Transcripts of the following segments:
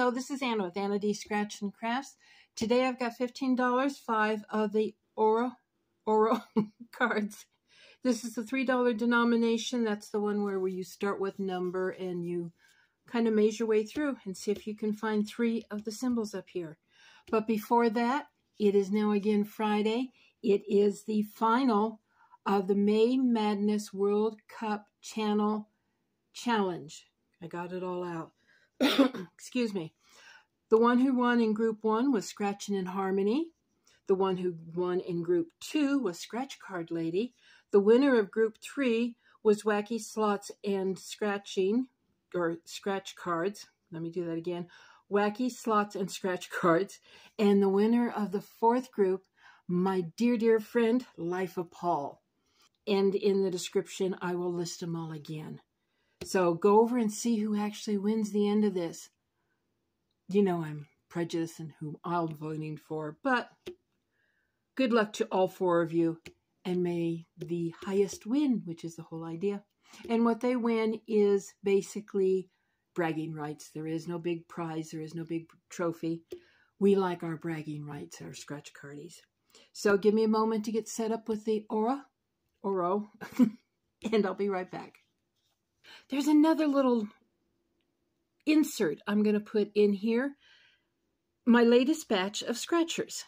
Hello, this is Anna with Anna D Scratch and Crafts. Today I've got $15, five of the Oro, Oro cards. This is the $3 denomination. That's the one where you start with number and you kind of maze your way through and see if you can find three of the symbols up here. But before that, it is now again Friday. It is the final of the May Madness World Cup Channel Challenge. I got it all out. excuse me. The one who won in group one was Scratching in Harmony. The one who won in group two was Scratch Card Lady. The winner of group three was Wacky Slots and Scratching, or Scratch Cards. Let me do that again. Wacky Slots and Scratch Cards. And the winner of the fourth group, my dear, dear friend, Life of Paul. And in the description, I will list them all again. So go over and see who actually wins the end of this. You know I'm prejudiced in whom I'm voting for, but good luck to all four of you, and may the highest win, which is the whole idea. And what they win is basically bragging rights. There is no big prize, there is no big trophy. We like our bragging rights, our scratch cardies. So give me a moment to get set up with the Aura, Oro, and I'll be right back. There's another little insert I'm going to put in here. My latest batch of scratchers.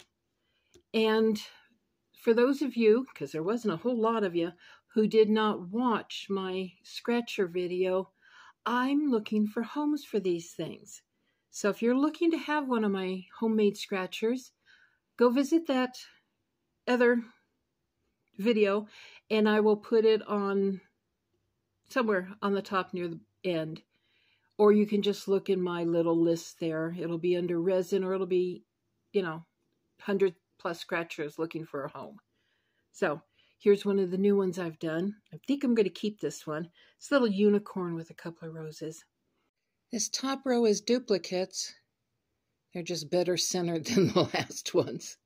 And for those of you, because there wasn't a whole lot of you, who did not watch my scratcher video, I'm looking for homes for these things. So if you're looking to have one of my homemade scratchers, go visit that other video and I will put it on somewhere on the top near the end. Or you can just look in my little list there. It'll be under resin or it'll be, you know, 100 plus scratchers looking for a home. So here's one of the new ones I've done. I think I'm going to keep this one. It's a little unicorn with a couple of roses. This top row is duplicates. They're just better centered than the last ones.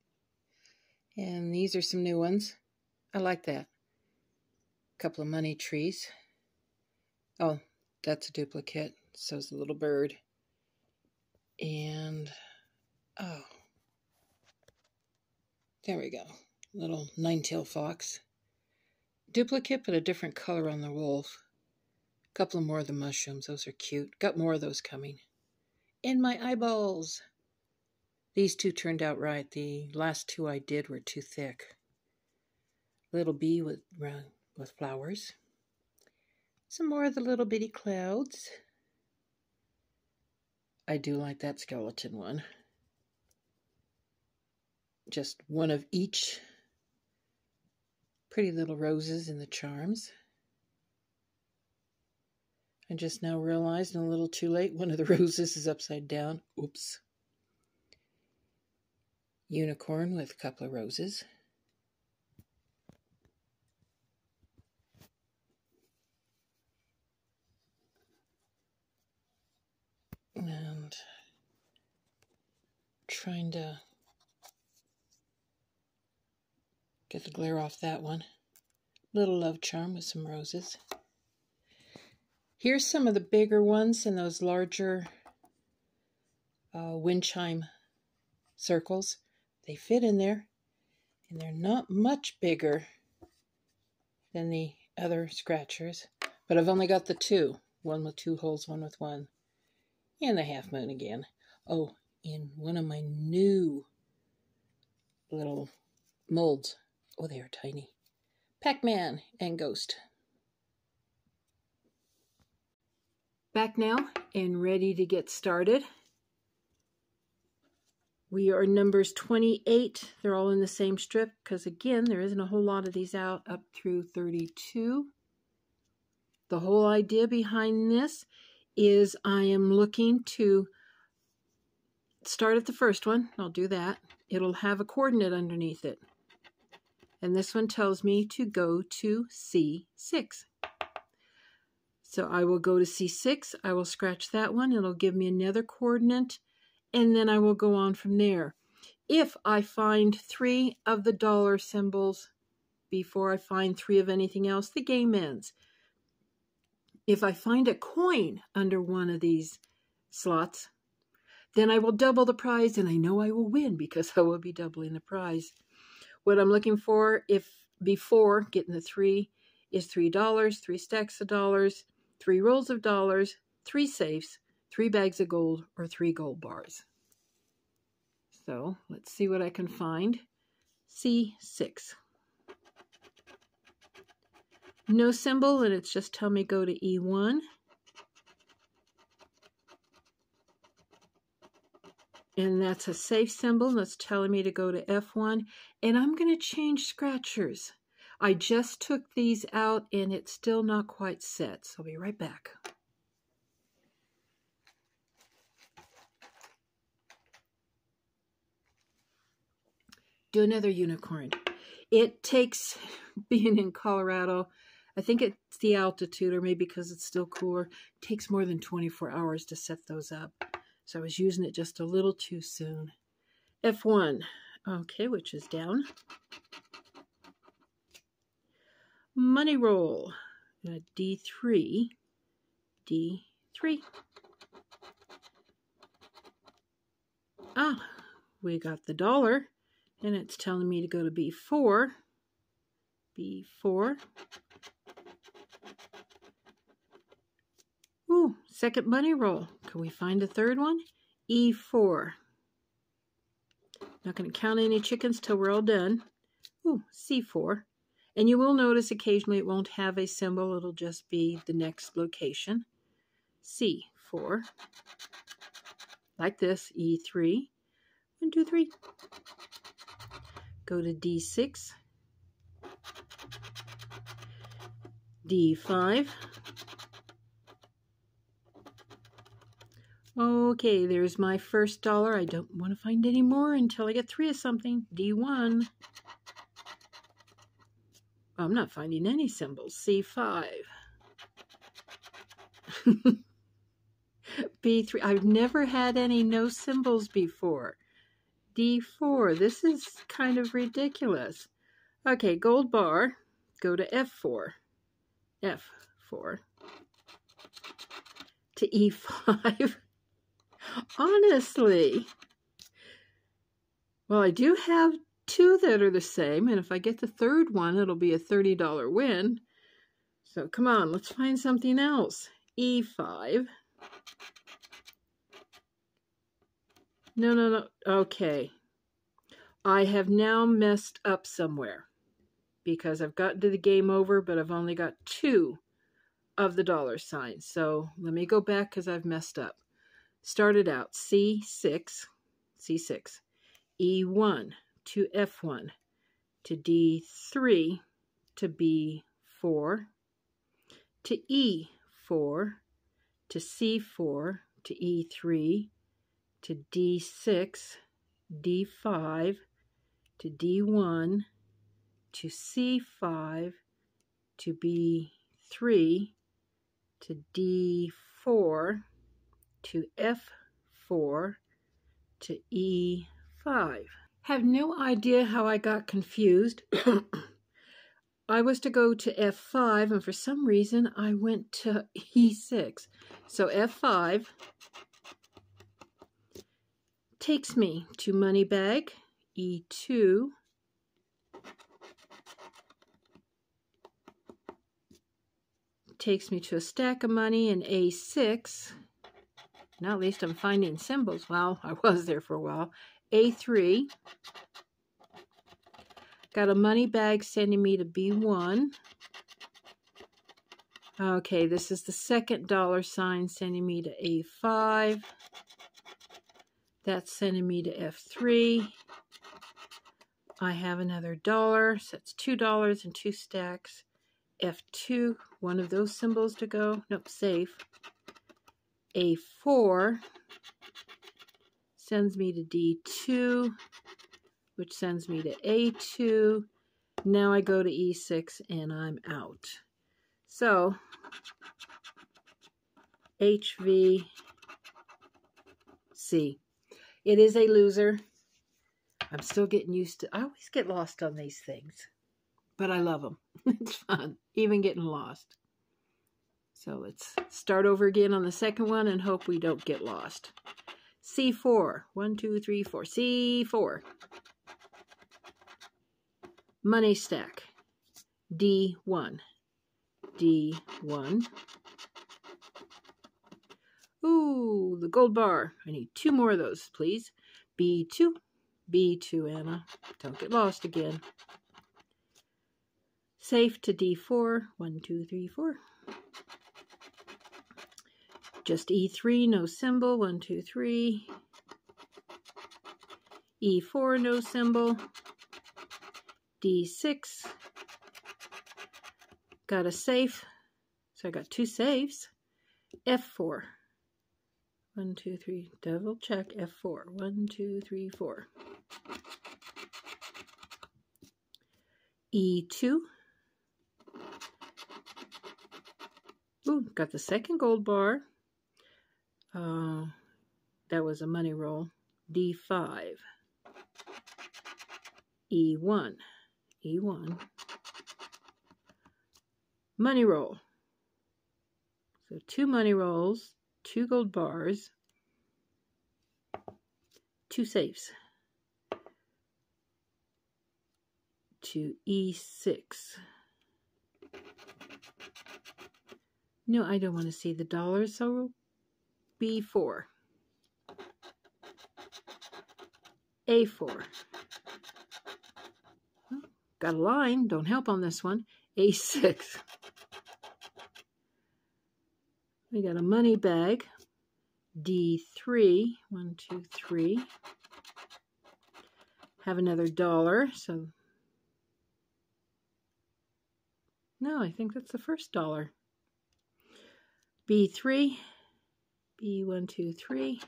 And these are some new ones. I like that. A couple of money trees. Oh, that's a duplicate. So's the little bird. And, oh, there we go. Little nine-tailed fox. Duplicate, but a different color on the wolf. A couple more of the mushrooms. Those are cute. Got more of those coming. And my eyeballs. These two turned out right. The last two I did were too thick. Little bee with, with flowers. Some more of the little bitty clouds. I do like that skeleton one. Just one of each. Pretty little roses in the charms. I just now realized, and a little too late, one of the roses is upside down. Oops. Unicorn with a couple of roses. and trying to get the glare off that one. Little love charm with some roses. Here's some of the bigger ones and those larger uh, wind chime circles. They fit in there, and they're not much bigger than the other scratchers, but I've only got the two. One with two holes, one with one and the half moon again. Oh, in one of my new little molds. Oh, they are tiny. Pac-Man and Ghost. Back now and ready to get started. We are numbers 28. They're all in the same strip because, again, there isn't a whole lot of these out up through 32. The whole idea behind this is I am looking to start at the first one. I'll do that. It'll have a coordinate underneath it. And this one tells me to go to C6. So I will go to C6. I will scratch that one. It'll give me another coordinate. And then I will go on from there. If I find three of the dollar symbols before I find three of anything else, the game ends. If I find a coin under one of these slots, then I will double the prize and I know I will win because I will be doubling the prize. What I'm looking for if before getting the three is three dollars, three stacks of dollars, three rolls of dollars, three safes, three bags of gold, or three gold bars. So let's see what I can find. C6. No symbol, and it's just tell me go to E1. And that's a safe symbol. That's telling me to go to F1. And I'm going to change scratchers. I just took these out and it's still not quite set. So I'll be right back. Do another unicorn. It takes, being in Colorado, I think it's the altitude or maybe because it's still cooler, takes more than 24 hours to set those up. So I was using it just a little too soon. F1, okay, which is down. Money roll, uh, D3, D3. Ah, we got the dollar, and it's telling me to go to B4. B4. Ooh, second money roll. Can we find a third one? E4. Not going to count any chickens till we're all done. Ooh, C4. And you will notice occasionally it won't have a symbol. It'll just be the next location. C4. Like this, E3. One, two, three. Go to D6. D5. Okay, there's my first dollar. I don't want to find any more until I get three of something. D1. I'm not finding any symbols. C5. B3. I've never had any no symbols before. D4. This is kind of ridiculous. Okay, gold bar. Go to F4. F4. To E5. Honestly. Well, I do have two that are the same, and if I get the third one, it'll be a $30 win. So come on, let's find something else. E5. No, no, no. Okay. I have now messed up somewhere because I've gotten to the game over, but I've only got two of the dollar signs. So let me go back because I've messed up started out C6, C6, E1 to F1 to D3 to B4 to E4 to C4 to E3 to D6, D5 to D1 to C5 to B3 to D4 to F4 to E5. Have no idea how I got confused. I was to go to F5, and for some reason I went to E6. So F5 takes me to money bag, E2, takes me to a stack of money in A6, now at least I'm finding symbols. Well, I was there for a while. A3. Got a money bag sending me to B1. Okay, this is the second dollar sign sending me to A5. That's sending me to F3. I have another dollar, so that's two dollars and two stacks. F2, one of those symbols to go. Nope, safe. A4 sends me to D2, which sends me to A2. Now I go to E6 and I'm out. So, HVC. It is a loser. I'm still getting used to I always get lost on these things. But I love them. it's fun, even getting lost. So let's start over again on the second one and hope we don't get lost. C4. One, two, three, four. C4. Money stack. D1. D1. Ooh, the gold bar. I need two more of those, please. B2. B2, Anna. Don't get lost again. Safe to D4. One, two, three, four. Just E3, no symbol. One, two, three. E4, no symbol. D6. Got a safe. So I got two safes. F4. One, two, three. Double check F4. One, two, three, four. E2. Ooh, got the second gold bar. Uh, that was a money roll. D5. E1. E1. Money roll. So two money rolls, two gold bars, two safes. To E6. No, I don't want to see the dollars, so B4. A4. Got a line, don't help on this one. A6. We got a money bag. D3. One, two, three. Have another dollar, so... No, I think that's the first dollar. B3, B1, 2, 3,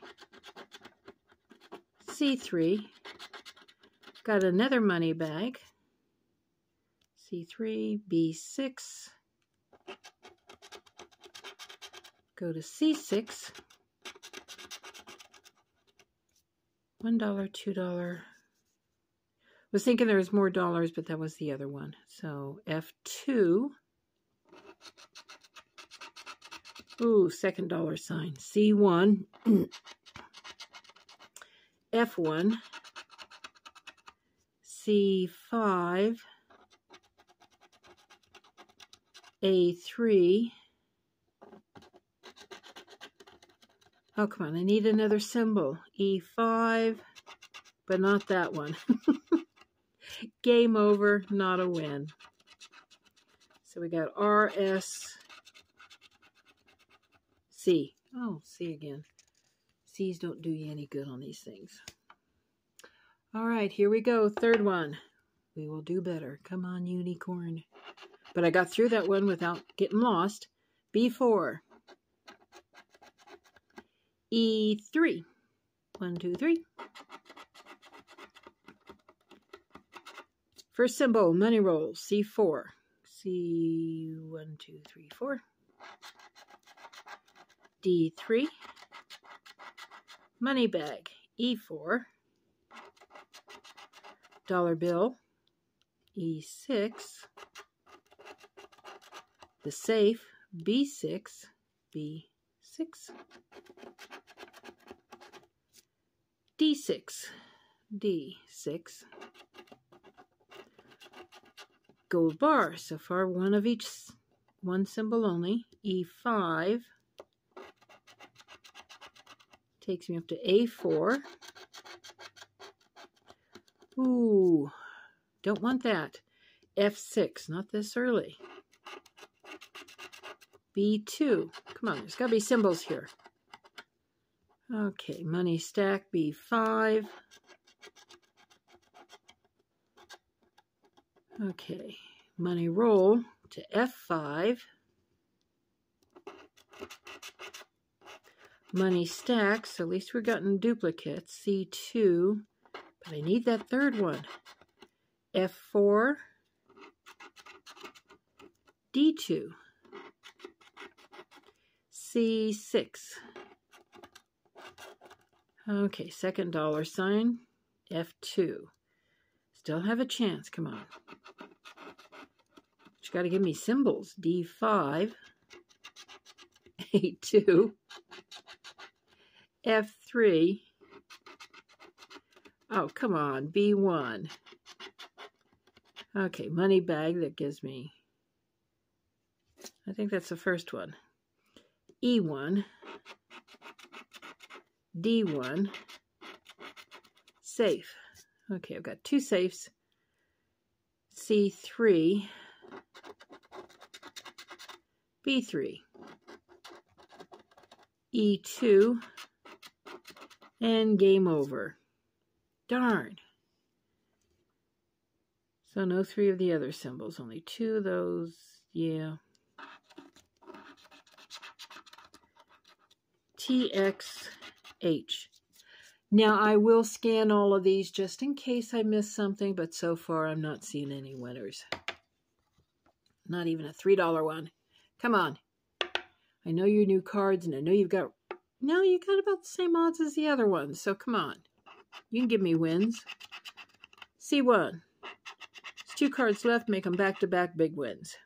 C3, got another money bag, C3, B6, go to C6, $1, $2, was thinking there was more dollars, but that was the other one. So F2, Ooh, second dollar sign. C1, F1, C5, A3. Oh, come on, I need another symbol. E5, but not that one. Game over, not a win. So we got RS C. Oh, C again. C's don't do you any good on these things. All right, here we go. Third one. We will do better. Come on, unicorn. But I got through that one without getting lost. B4. E3. One, two, three. First symbol, money roll, C4. C1, 2, 3, 4. D3, money bag, E4, dollar bill, E6, the safe, B6, B6, D6, D6, gold bar, so far one of each, one symbol only, E5, Takes me up to A4. Ooh, don't want that. F6, not this early. B2. Come on, there's got to be symbols here. Okay, money stack B5. Okay, money roll to F5. Money stacks. At least we're getting duplicates. C2. But I need that third one. F4. D2. C6. Okay, second dollar sign. F2. Still have a chance. Come on. You got to give me symbols. D5. A2. F3, Oh, come on, B1. Okay, money bag that gives me, I think that's the first one. E1, D1, safe. Okay, I've got two safes. C3, B3, E2, and game over. Darn. So no three of the other symbols, only two of those. Yeah. TXH. Now I will scan all of these just in case I miss something, but so far I'm not seeing any winners. Not even a $3 one. Come on. I know your new cards and I know you've got... No, you got about the same odds as the other ones, so come on. You can give me wins. C1. There's two cards left. Make them back-to-back -back big wins.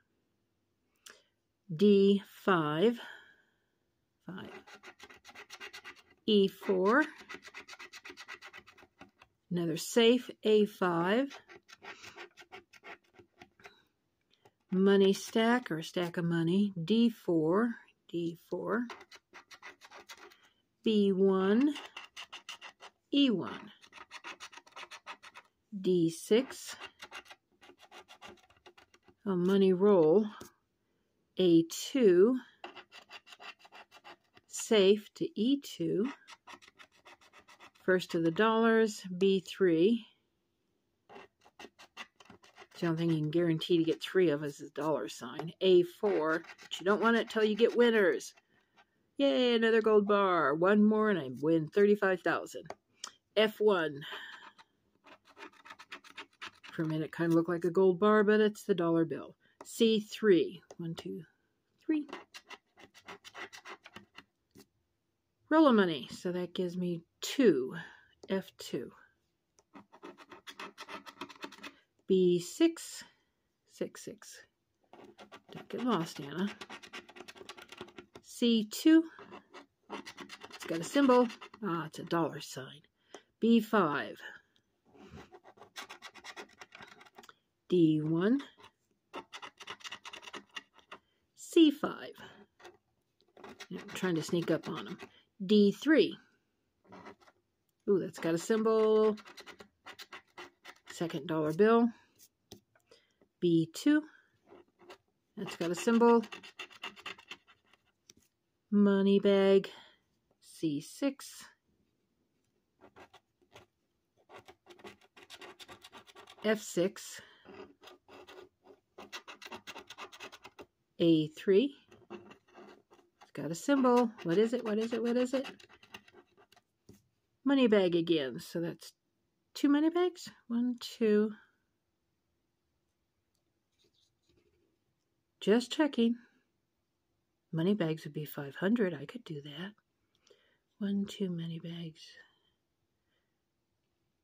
D5. 5. E4. Another safe A5. Money stack or stack of money. D4. D4. B1. E1. D6. A money roll. A2. Safe to E2. First of the dollars, B3. The only thing you can guarantee to get three of is a dollar sign. A4, but you don't want it till you get winners. Yay, another gold bar. One more and I win 35000 F1. For a minute, kind of looked like a gold bar, but it's the dollar bill. C3. One, two, three. Roll of money. So that gives me two. F2. B6. 6, 6. Don't get lost, Anna. C2. It's got a symbol. Ah, it's a dollar sign. B5, D1, C5. I'm trying to sneak up on them. D3. Ooh, that's got a symbol. Second dollar bill. B2. That's got a symbol. Money bag. C6. F6, A3. It's got a symbol. What is it? What is it? What is it? Money bag again. So that's two money bags. One, two. Just checking. Money bags would be 500. I could do that. One, two money bags.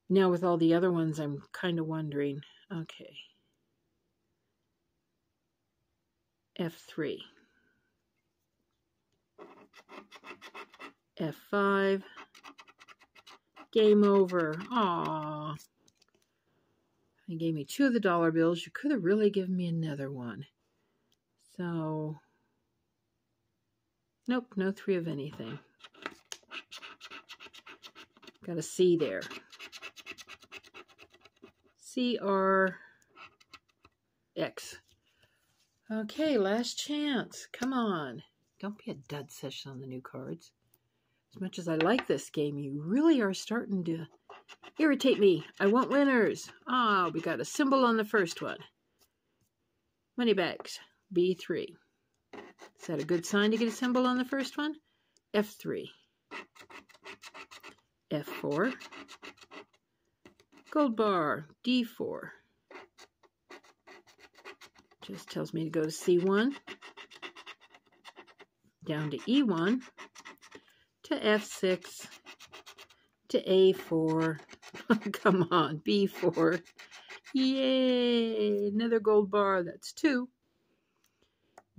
Now with all the other ones, I'm kind of wondering, okay. F3. F5. Game over. Aw. They gave me two of the dollar bills. You could have really given me another one. So, nope, no three of anything. Got a C there. CRX. Okay, last chance. Come on. Don't be a dud session on the new cards. As much as I like this game, you really are starting to irritate me. I want winners. Ah, oh, we got a symbol on the first one. Money bags. B3. Is that a good sign to get a symbol on the first one? F3. F4. Gold bar, D4. Just tells me to go to C1, down to E1, to F6, to A4. Come on, B4. Yay! Another gold bar, that's two.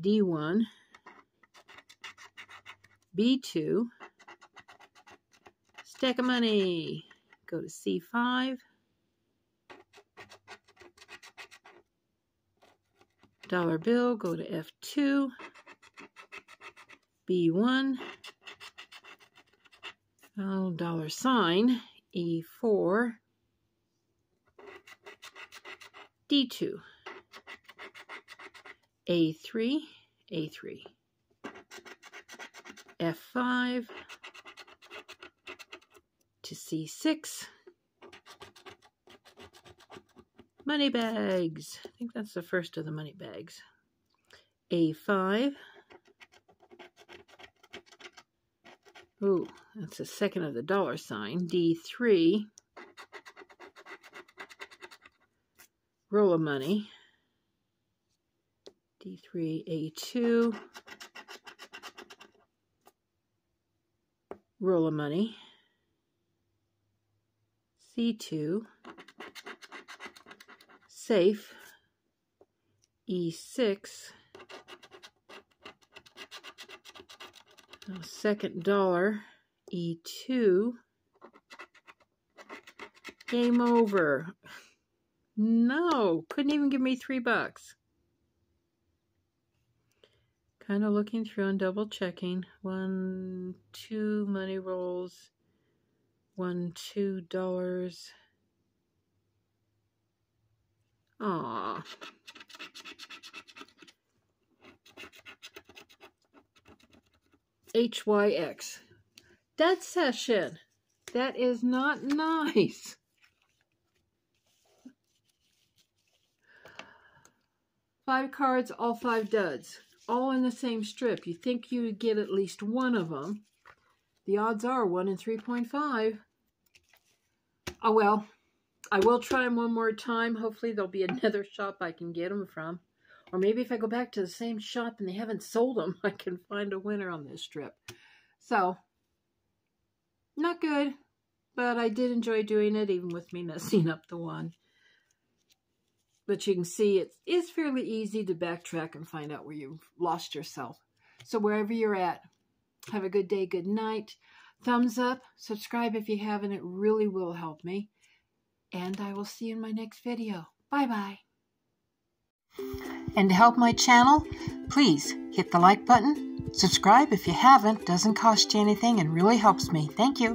D1, B2, Stack of money. Go to C5. dollar bill, go to F2. B1. Oh, dollar sign, E4. D2. A3, A3. F5 to C6. Money bags. I think that's the first of the money bags. A5. Ooh, that's the second of the dollar sign. D3. Roll of money. D3, A2. Roll of money. C2. Safe. E6. second dollar. E2. Game over. No, couldn't even give me three bucks. Kind of looking through and double checking. One, two money rolls. One, two dollars. Aw. HYX. Dead session. That is not nice. Five cards, all five duds. All in the same strip. You think you get at least one of them. The odds are 1 in 3.5. Oh well, I will try them one more time. Hopefully there'll be another shop I can get them from. Or maybe if I go back to the same shop and they haven't sold them, I can find a winner on this strip. So, not good, but I did enjoy doing it, even with me messing up the one. But you can see it is fairly easy to backtrack and find out where you've lost yourself. So wherever you're at, have a good day, good night. Thumbs up, subscribe if you haven't. It really will help me. And I will see you in my next video. Bye-bye. And to help my channel, please hit the like button. Subscribe if you haven't. Doesn't cost you anything and really helps me. Thank you.